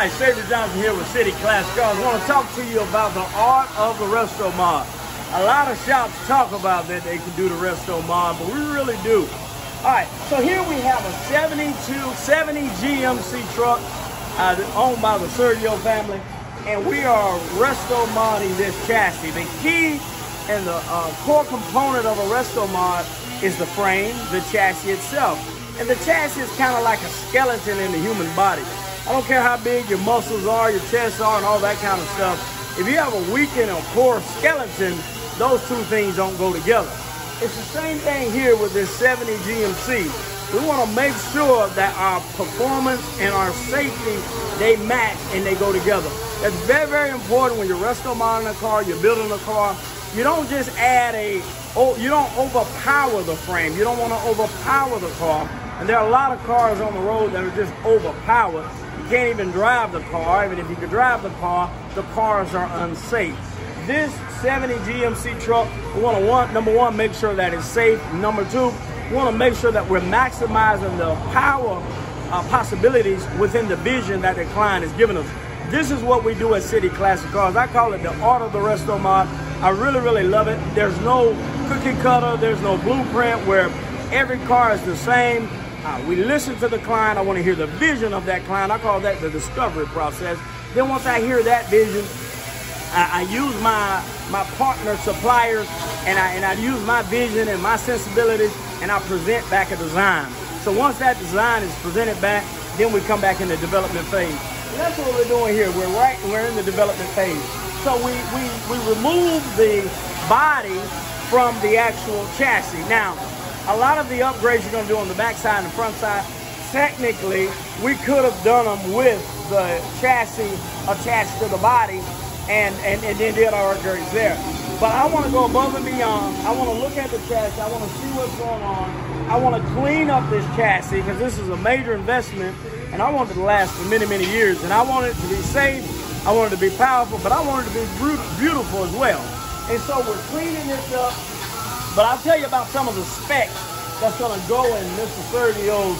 right, Sabra Johnson here with City Classic Cars. I want to talk to you about the art of the resto mod. A lot of shops talk about that they can do the resto mod, but we really do. All right, so here we have a 72, 70 GMC truck uh, owned by the Sergio family, and we are resto modding this chassis. The key and the uh, core component of a resto mod is the frame, the chassis itself. And the chassis is kind of like a skeleton in the human body. I don't care how big your muscles are, your chest are, and all that kind of stuff. If you have a weakened or poor skeleton, those two things don't go together. It's the same thing here with this 70 GMC. We want to make sure that our performance and our safety, they match and they go together. That's very, very important when you're resto modding a car, you're building a car. You don't just add a, oh, you don't overpower the frame. You don't want to overpower the car. And there are a lot of cars on the road that are just overpowered can't even drive the car. Even if you could drive the car, the cars are unsafe. This 70 GMC truck, we want to want number one, make sure that it's safe. Number two, we want to make sure that we're maximizing the power uh, possibilities within the vision that the client is giving us. This is what we do at City Classic Cars. I call it the art of the resto mod. I really, really love it. There's no cookie cutter. There's no blueprint where every car is the same. Uh, we listen to the client. I want to hear the vision of that client. I call that the discovery process. Then once I hear that vision, I, I use my my partner suppliers and I and I use my vision and my sensibilities and I present back a design. So once that design is presented back, then we come back in the development phase. And that's what we're doing here. We're right, we're in the development phase. So we we, we remove the body from the actual chassis. Now, a lot of the upgrades you're gonna do on the back side and the front side, technically, we could have done them with the chassis attached to the body and, and, and then did our upgrades there. But I wanna go above and beyond. I wanna look at the chassis. I wanna see what's going on. I wanna clean up this chassis because this is a major investment and I want it to last for many, many years. And I want it to be safe. I want it to be powerful, but I want it to be beautiful as well. And so we're cleaning this up but I'll tell you about some of the specs that's gonna go in Mr. Sergio's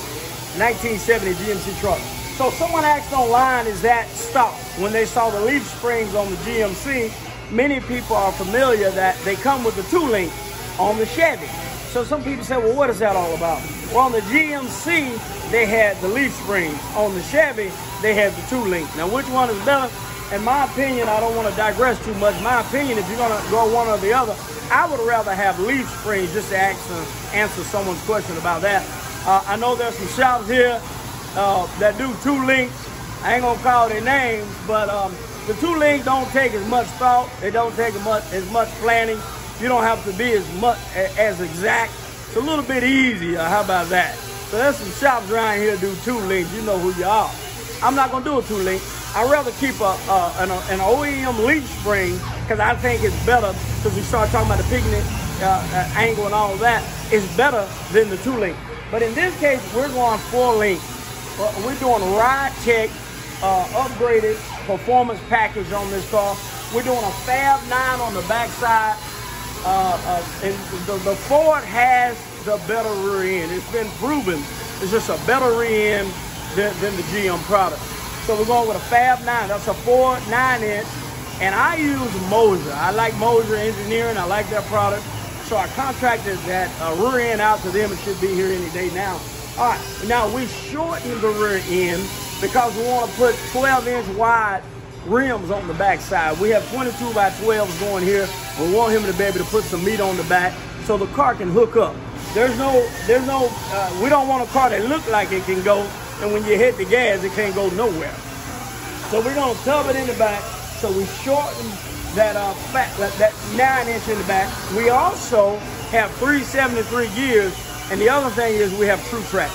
1970 GMC truck. So someone asked online, is that stock? When they saw the leaf springs on the GMC, many people are familiar that they come with the two link on the Chevy. So some people say, well, what is that all about? Well, on the GMC, they had the leaf springs. On the Chevy, they had the two link. Now, which one is better? In my opinion, I don't want to digress too much. My opinion, if you're going to go one or the other, I would rather have leaf springs just to answer, answer someone's question about that. Uh, I know there's some shops here uh, that do two links. I ain't gonna call their names, but um, the two links don't take as much thought. They don't take as much, as much planning. You don't have to be as much as exact. It's a little bit easier. How about that? So there's some shops around here do two links. You know who you are. I'm not gonna do a two link. I'd rather keep a, a an, an OEM leaf spring because I think it's better because we start talking about the pinion uh, uh, angle and all that. It's better than the two link. But in this case, we're going four link. Uh, we're doing Ride Tech uh, upgraded performance package on this car. We're doing a Fab 9 on the backside. Uh, uh, and the, the Ford has the better rear end. It's been proven. It's just a better rear end than, than the GM product. So we're going with a Fab 9. That's a Ford 9 inch. And I use Moser. I like Moser Engineering. I like their product. So I contracted that uh, rear end out to them. It should be here any day now. All right, now we shortened the rear end because we want to put 12 inch wide rims on the back side. We have 22 by 12s going here. We want him to be able to put some meat on the back so the car can hook up. There's no, there's no, uh, we don't want a car that look like it can go and when you hit the gas, it can't go nowhere. So we're gonna tub it in the back. So we shorten that uh, that nine inch in the back. We also have 373 gears, and the other thing is we have Truetrac.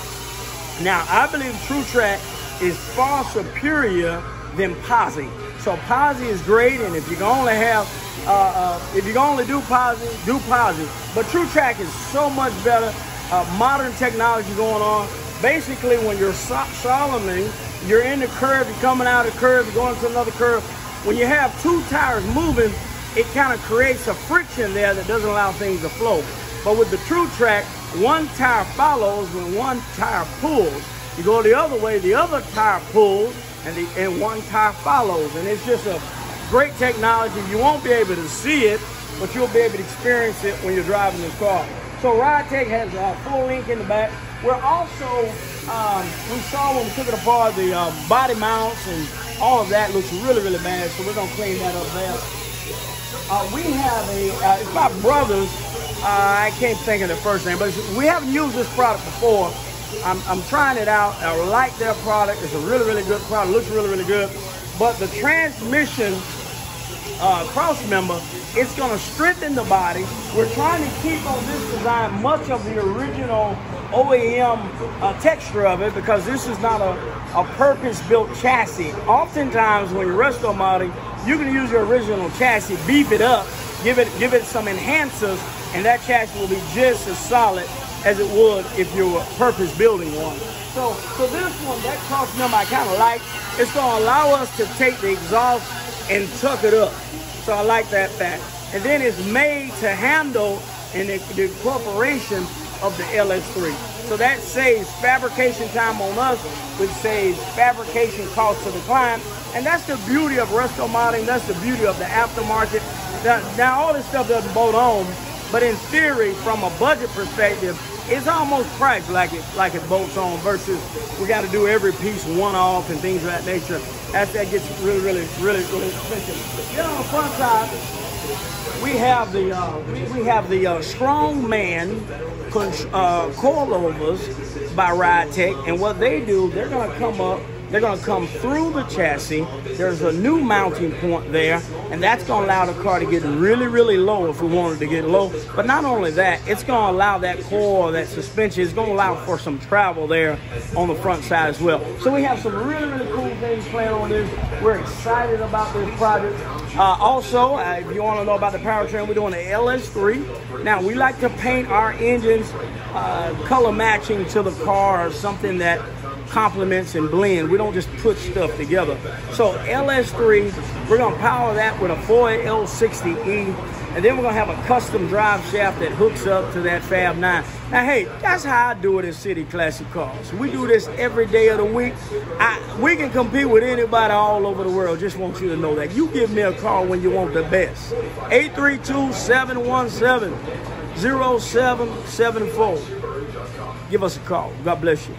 Now, I believe Truetrac is far superior than Posi. So Posi is great, and if you can only have, uh, uh, if you can only do Posi, do Posi. But Truetrac is so much better. Uh, modern technology going on basically when you're slaloming, you're in the curve, you're coming out of the curve, you're going to another curve. When you have two tires moving, it kind of creates a friction there that doesn't allow things to flow. But with the Truetrac, one tire follows when one tire pulls. You go the other way, the other tire pulls, and, the, and one tire follows. And it's just a great technology. You won't be able to see it, but you'll be able to experience it when you're driving this car. So RideTech has a four link in the back. We're also, um, we saw when we took it apart, the uh, body mounts and all of that looks really, really bad. So we're gonna clean that up there. Uh, we have a, uh, it's my brother's, uh, I can't think of the first name, but we haven't used this product before. I'm, I'm trying it out. I like their product. It's a really, really good product. Looks really, really good. But the transmission uh, cross member, it's going to strengthen the body. We're trying to keep on this design much of the original OEM uh, texture of it because this is not a, a purpose-built chassis. Oftentimes when you're resto modding, you can use your original chassis, beef it up, give it give it some enhancers, and that chassis will be just as solid as it would if you were purpose building one. So, so this one, that cross member I kind of like. It's going to allow us to take the exhaust and tuck it up. So I like that fact. And then it's made to handle in the, the incorporation of the LS3. So that saves fabrication time on us, which saves fabrication cost to the client. And that's the beauty of resto modding. That's the beauty of the aftermarket. Now, now all this stuff doesn't bolt on, but in theory, from a budget perspective, it's almost priced like it like it bolts on versus we got to do every piece one off and things of that nature. That gets really, really, really, really expensive. Then on the front side, we have the uh, we, have the uh, Strongman uh, coilovers by RideTech, and what they do, they're gonna come up they're going to come through the chassis. There's a new mounting point there, and that's going to allow the car to get really, really low if we wanted to get low. But not only that, it's going to allow that core, that suspension, it's going to allow for some travel there on the front side as well. So we have some really, really cool things planned on this. We're excited about this project. Uh, also, uh, if you want to know about the powertrain, we're doing an LS3. Now, we like to paint our engines uh, color matching to the car or something that complements and blend. We don't just put stuff together. So LS3, we're gonna power that with a 4L60E, and then we're gonna have a custom drive shaft that hooks up to that Fab 9. Now, hey, that's how I do it in City Classic Cars. We do this every day of the week. I, we can compete with anybody all over the world. Just want you to know that. You give me a call when you want the best. 832-717-0774. Give us a call. God bless you.